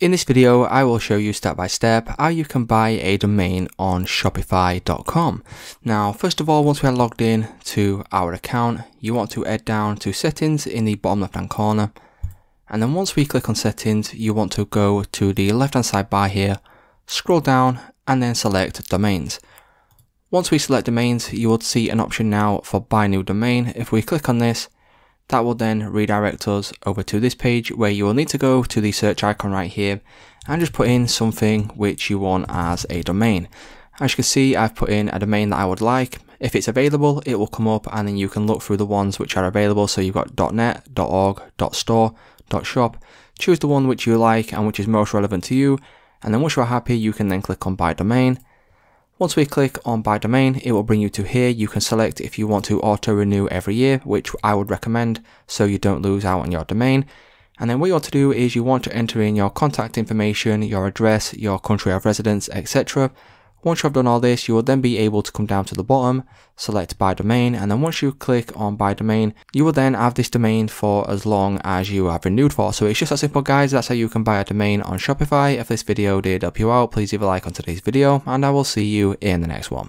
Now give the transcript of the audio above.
In this video, I will show you step by step how you can buy a domain on Shopify.com. Now, first of all, once we are logged in to our account, you want to head down to settings in the bottom left hand corner. And then once we click on settings, you want to go to the left hand side bar here, scroll down and then select domains. Once we select domains, you will see an option now for buy new domain. If we click on this, that will then redirect us over to this page where you will need to go to the search icon right here and just put in something which you want as a domain. As you can see, I've put in a domain that I would like. If it's available, it will come up and then you can look through the ones which are available. So you've got .net, .org, .store, .shop. Choose the one which you like and which is most relevant to you. And then once you're happy, you can then click on buy domain. Once we click on buy domain, it will bring you to here. You can select if you want to auto renew every year, which I would recommend so you don't lose out on your domain. And then what you want to do is you want to enter in your contact information, your address, your country of residence, etc. Once you've done all this, you will then be able to come down to the bottom, select buy domain, and then once you click on buy domain, you will then have this domain for as long as you have renewed for. So it's just that simple guys, that's how you can buy a domain on Shopify. If this video did help you out, please leave a like on today's video, and I will see you in the next one.